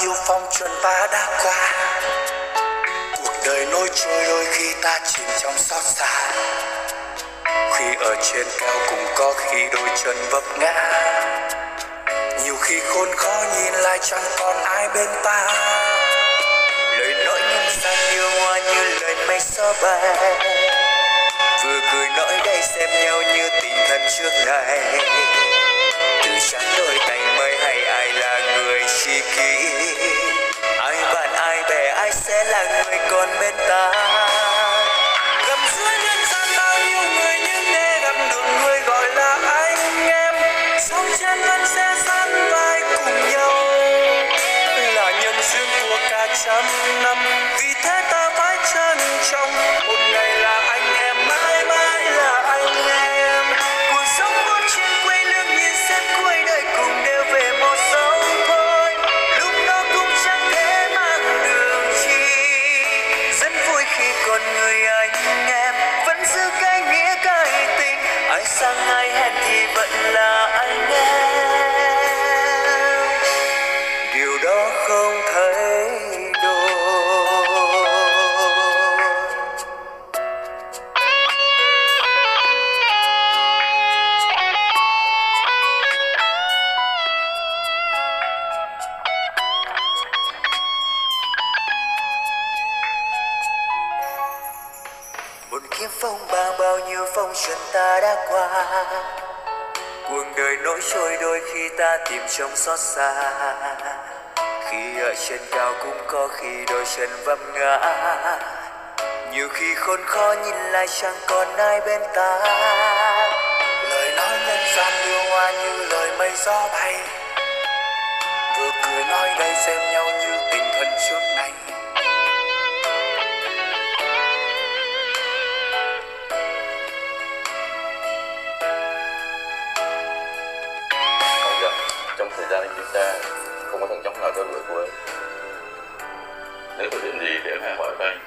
nhiêu phong trần ta đã qua. Cuộc đời nối trôi đôi khi ta chìm trong xót xa. Khi ở trên cao cũng có khi đôi chân vấp ngã. Nhiều khi khôn khó nhìn lại chẳng còn ai bên ta. Lời nói nhân gian như hoa như lời mây gió bay vừa cười nói đây xem nhau như tình thân trước này. Người bên ta. Gầm giữa nhân gian bao nhiêu người nhưng nghe gặp được người gọi là anh em. Sống trên vẫn sẽ sắn vai cùng nhau. Là nhân duyên của cả trăm năm. Kiếm phong ba bao nhiêu phong trần ta đã qua. Cuộc đời nỗi trôi đôi khi ta tìm trong xót xa. Khi ở trên cao cũng có khi đôi chân vấp ngã. Nhiều khi khốn khó nhìn lại chẳng còn ai bên ta. Lời nói nhân gian đưa hoa như lời mây gió bay. Vừa cười nói đây xem nhau như tình thân trước nay. Ta không có thằng chóng nào theo đuổi cô ấy nếu có chuyện gì để em hãy hỏi anh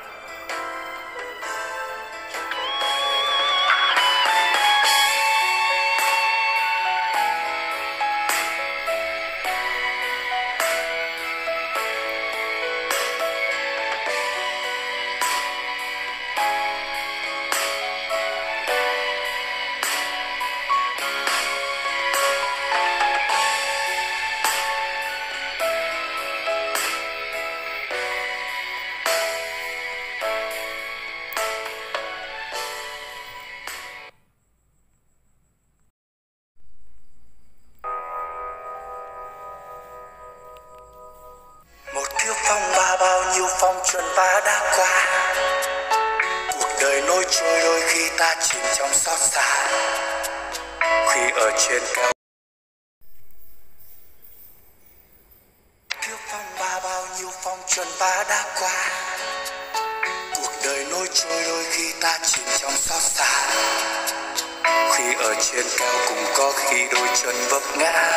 nhiêu ta đã qua. Cuộc đời nối trôi đôi khi ta chìm trong xót xa. Khi ở trên cao. Thước phong ba bao nhiêu phong trần ta đã qua. Cuộc đời nối trôi đôi khi ta chìm trong xót xa. Khi ở trên cao cũng có khi đôi chân vấp ngã.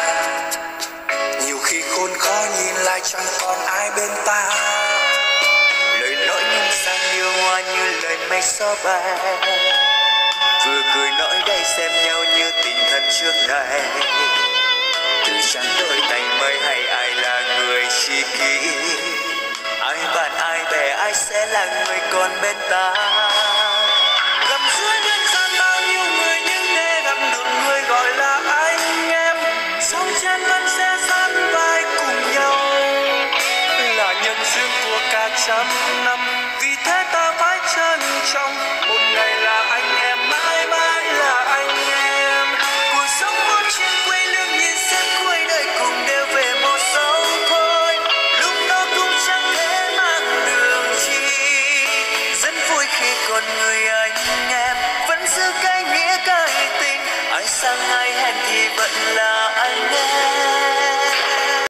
Nhiều khi khôn khó nhìn lại chẳng còn ai bên ta hoa như lời mây gió bay vừa cười nói đây xem nhau như tình thân trước này từ trắng đôi tay mới hay ai là người chi kỷ. Ai bạn, ai bè, ai sẽ là người còn bên ta? Gầm dưới nhân gian bao nhiêu người nhưng để gặp được người gọi là anh em. Sống trên vẫn sẽ sắn vai cùng nhau. Là nhân duyên của cả trăm năm. Vì thế ta người anh em vẫn giữ cái nghĩa cái tình. Ai sang ai hẹn thì vẫn là anh em.